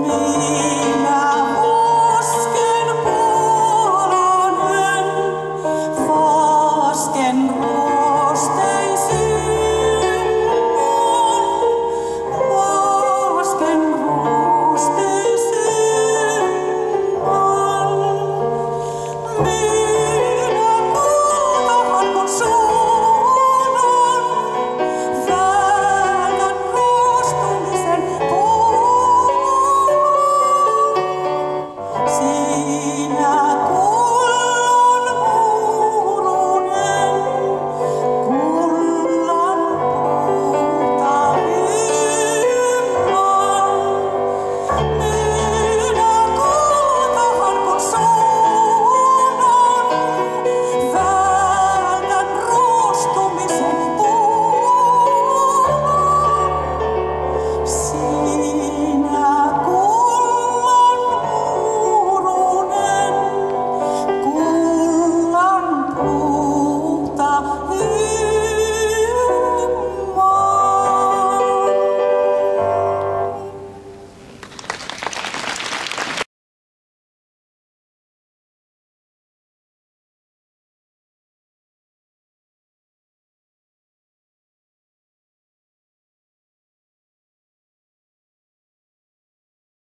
me.